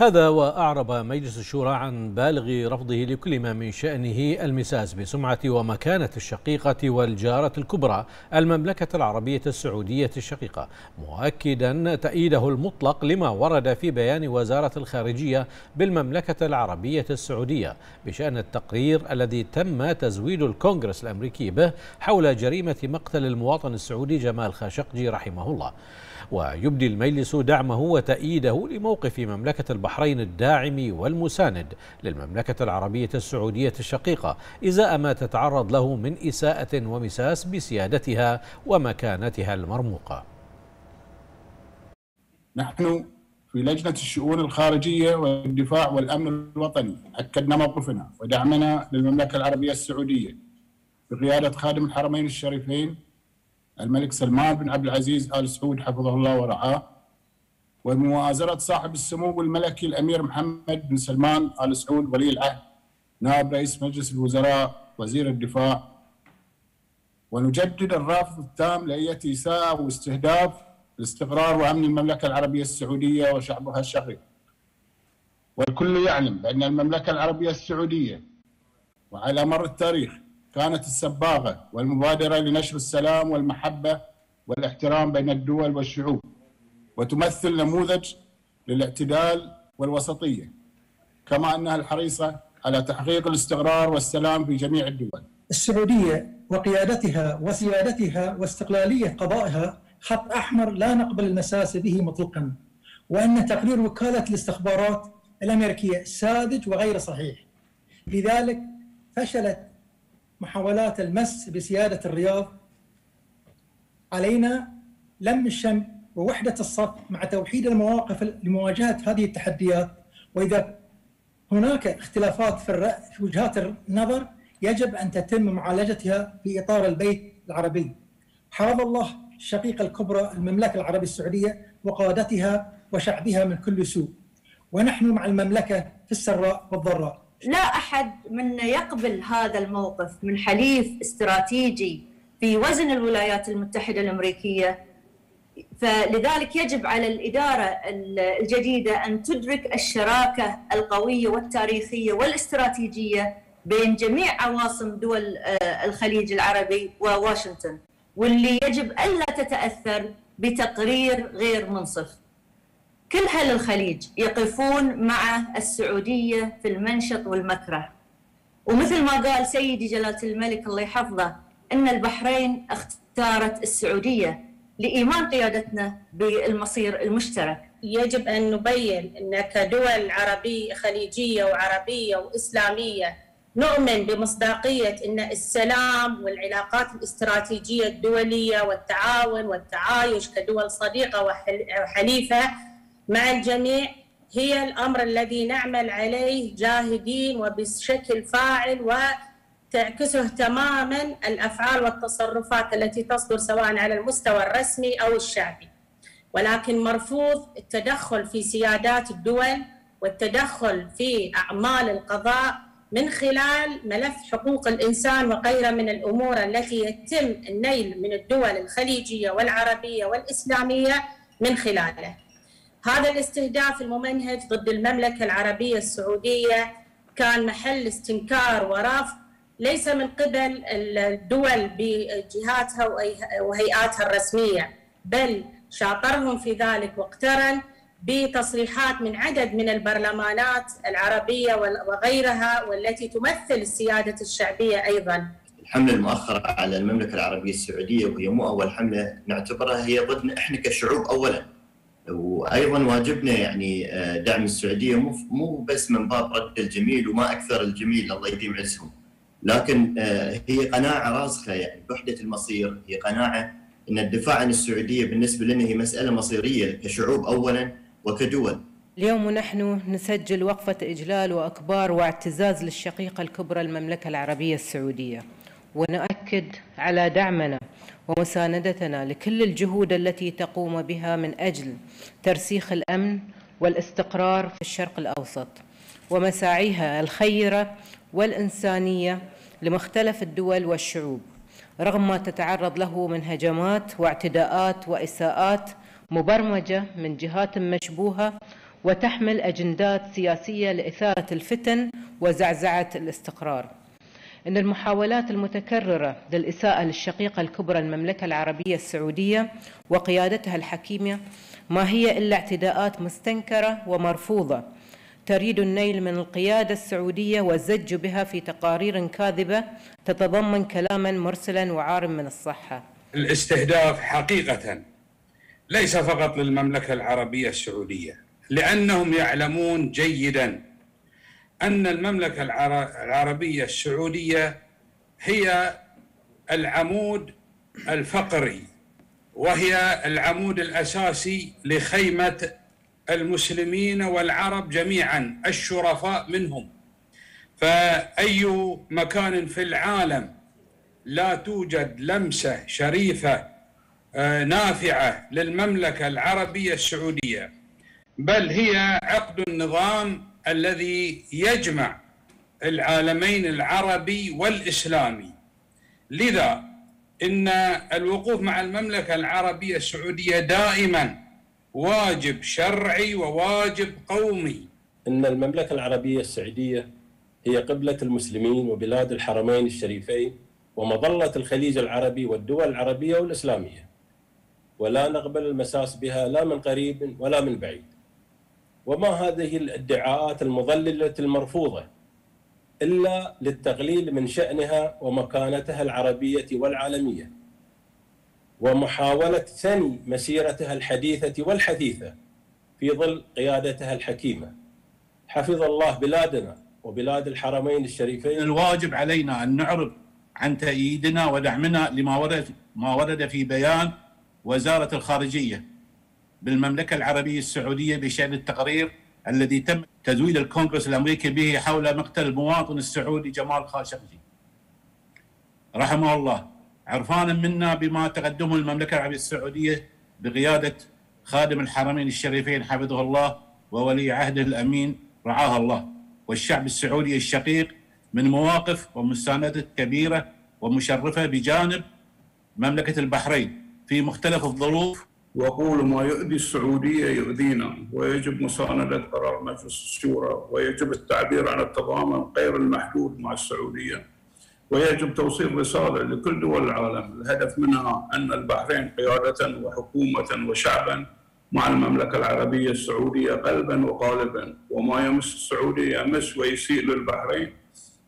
هذا وأعرب مجلس الشورى عن بالغ رفضه لكل ما من شأنه المساس بسمعة ومكانة الشقيقة والجارة الكبرى المملكة العربية السعودية الشقيقة مؤكدا تأييده المطلق لما ورد في بيان وزارة الخارجية بالمملكة العربية السعودية بشأن التقرير الذي تم تزويد الكونغرس الأمريكي به حول جريمة مقتل المواطن السعودي جمال خاشقجي رحمه الله. ويبدي المجلس دعمه وتأييده لموقف مملكة البحرين الداعم والمساند للمملكة العربية السعودية الشقيقة إزاء ما تتعرض له من إساءة ومساس بسيادتها ومكانتها المرموقة. نحن في لجنة الشؤون الخارجية والدفاع والأمن الوطني أكدنا موقفنا ودعمنا للمملكة العربية السعودية بقيادة خادم الحرمين الشريفين الملك سلمان بن عبد العزيز آل سعود حفظه الله ورعاه وبمؤازرة صاحب السمو الملكي الأمير محمد بن سلمان آل سعود ولي العهد نائب رئيس مجلس الوزراء وزير الدفاع. ونجدد الرفض التام لأي إساءة واستهداف الاستقرار وأمن المملكة العربية السعودية وشعبها الشقيق والكل يعلم بأن المملكة العربية السعودية وعلى مر التاريخ كانت السباغة والمبادرة لنشر السلام والمحبة والاحترام بين الدول والشعوب وتمثل نموذج للاعتدال والوسطية كما أنها الحريصة على تحقيق الاستقرار والسلام في جميع الدول. السعودية وقيادتها وسيادتها واستقلالية قضائها خط أحمر لا نقبل المساس به مطلقا وأن تقرير وكالة الاستخبارات الأمريكية ساذج وغير صحيح. لذلك فشلت محاولات المس بسيادة الرياض. علينا لم الشمل ووحدة الصف مع توحيد المواقف لمواجهة هذه التحديات. وإذا هناك اختلافات في, الرأي في وجهات النظر يجب أن تتم معالجتها في إطار البيت العربي. حفظ الله الشقيقة الكبرى المملكة العربية السعودية وقادتها وشعبها من كل سوء. ونحن مع المملكة في السراء والضراء. لا أحد منا يقبل هذا الموقف من حليف استراتيجي في وزن الولايات المتحدة الأمريكية. فلذلك يجب على الإدارة الجديدة أن تدرك الشراكة القوية والتاريخية والاستراتيجية بين جميع عواصم دول الخليج العربي وواشنطن واللي يجب ألا تتأثر بتقرير غير منصف. كل أهل الخليج يقفون مع السعودية في المنشط والمكره. ومثل ما قال سيدي جلالة الملك الله يحفظه أن البحرين اختارت السعودية لإيمان قيادتنا بالمصير المشترك. يجب أن نبين أن كدول عربية خليجية وعربية وإسلامية نؤمن بمصداقية أن السلام والعلاقات الاستراتيجية الدولية والتعاون والتعايش كدول صديقة وحليفة مع الجميع هي الأمر الذي نعمل عليه جاهدين وبشكل فاعل وتعكسه تماما الأفعال والتصرفات التي تصدر سواء على المستوى الرسمي أو الشعبي. ولكن مرفوض التدخل في سيادات الدول والتدخل في أعمال القضاء من خلال ملف حقوق الإنسان وغيرها من الأمور التي يتم النيل من الدول الخليجية والعربية والإسلامية من خلاله. هذا الاستهداف الممنهج ضد المملكة العربية السعودية كان محل استنكار ورفض ليس من قبل الدول بجهاتها وهيئاتها الرسمية بل شاطرهم في ذلك واقترن بتصريحات من عدد من البرلمانات العربية وغيرها والتي تمثل السيادة الشعبية أيضا. الحملة المؤخرة على المملكة العربية السعودية وهي مو أول حملة نعتبرها هي ضدنا إحنا كشعوب أولاً. وأيضا واجبنا يعني آه، دعم السعودية مو مو بس من باب رد الجميل وما أكثر الجميل الله يديم عزهم لكن آه، هي قناعة راسخة يعني بوحدة المصير هي قناعة إن الدفاع عن السعودية بالنسبة لنا هي مسألة مصيرية كشعوب اولا وكدول. اليوم ونحن نسجل وقفة إجلال وأكبار واعتزاز للشقيقة الكبرى المملكة العربية السعودية ونؤكد على دعمنا ومساندتنا لكل الجهود التي تقوم بها من أجل ترسيخ الأمن والاستقرار في الشرق الأوسط ومساعيها الخيرة والإنسانية لمختلف الدول والشعوب رغم ما تتعرض له من هجمات واعتداءات وإساءات مبرمجة من جهات مشبوهة وتحمل أجندات سياسية لإثارة الفتن وزعزعة الاستقرار. أن المحاولات المتكررة للإساءة للشقيقة الكبرى المملكة العربية السعودية وقيادتها الحكيمة ما هي إلا اعتداءات مستنكرة ومرفوضة تريد النيل من القيادة السعودية والزج بها في تقارير كاذبة تتضمن كلاما مرسلا وعار من الصحة. الاستهداف حقيقة ليس فقط للمملكة العربية السعودية لأنهم يعلمون جيدا أن المملكة العربية السعودية هي العمود الفقري وهي العمود الأساسي لخيمة المسلمين والعرب جميعا الشرفاء منهم. فأي مكان في العالم لا توجد لمسة شريفة آه، نافعة للمملكة العربية السعودية بل هي عقد النظام الذي يجمع العالمين العربي والإسلامي. لذا إن الوقوف مع المملكة العربية السعودية دائما واجب شرعي وواجب قومي. إن المملكة العربية السعودية هي قبلة المسلمين وبلاد الحرمين الشريفين ومظلة الخليج العربي والدول العربية والإسلامية. ولا نقبل المساس بها لا من قريب ولا من بعيد. وما هذه الادعاءات المضللة المرفوضة إلا للتقليل من شأنها ومكانتها العربية والعالمية ومحاولة ثني مسيرتها الحديثة والحثيثة في ظل قيادتها الحكيمة. حفظ الله بلادنا وبلاد الحرمين الشريفين. الواجب علينا أن نعرب عن تأييدنا ودعمنا لما ورد ما ورد في بيان وزارة الخارجية. بالمملكة العربية السعودية بشأن التقرير الذي تم تزويد الكونغرس الأمريكي به حول مقتل المواطن السعودي جمال خاشقجي رحمه الله عرفانا منا بما تقدمه المملكة العربية السعودية بقيادة خادم الحرمين الشريفين حفظه الله وولي عهده الأمين رعاه الله والشعب السعودي الشقيق من مواقف ومساندة كبيرة ومشرفة بجانب مملكة البحرين في مختلف الظروف وأقول ما يؤذي السعودية يؤذينا ويجب مساندة قرار مجلس الشورى ويجب التعبير عن التضامن غير المحدود مع السعودية ويجب توصيل رسالة لكل دول العالم. الهدف منها أن البحرين قيادة وحكومة وشعبا مع المملكة العربية السعودية قلبا وقالبا. وما يمس السعودية يمس ويسيء للبحرين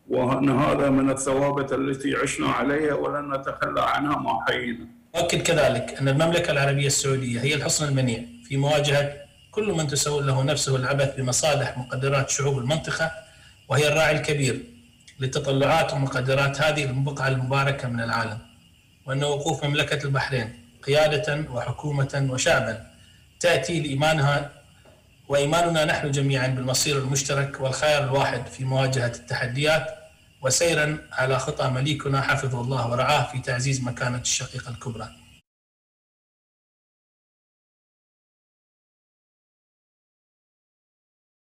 وأن هذا من الثوابت التي عشنا عليها ولن نتخلى عنها ما حيينا أؤكد كذلك أن المملكة العربية السعودية هي الحصن المنيع في مواجهة كل من تسول له نفسه العبث بمصالح مقدرات شعوب المنطقة وهي الراعي الكبير لتطلعات ومقدرات هذه البقعة المباركة من العالم وأن وقوف مملكة البحرين قيادة وحكومة وشعبا تأتي لإيمانها وإيماننا نحن جميعا بالمصير المشترك والخيار الواحد في مواجهة التحديات وسيرا على خطى مليكنا حفظه الله ورعاه في تعزيز مكانة الشقيقة الكبرى.